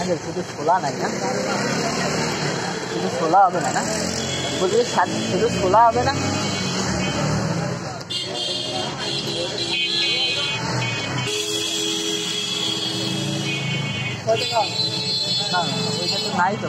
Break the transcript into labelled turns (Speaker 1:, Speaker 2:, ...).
Speaker 1: আরে শুধু ছোলা নাই না। শুধু ছোলা হবে না না? বলছি শুধু ছোলা হবে না না, ওইটা তো নাই তো।